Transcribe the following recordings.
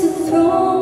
to throw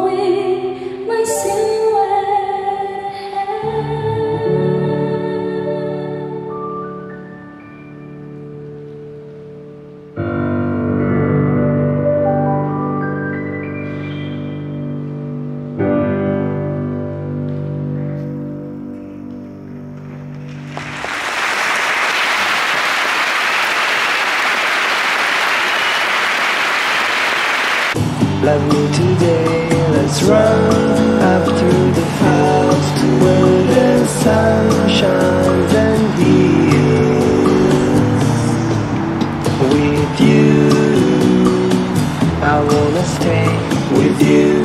Love me today, let's run up through the clouds to where the sun shines and heals. With you, I wanna stay with you.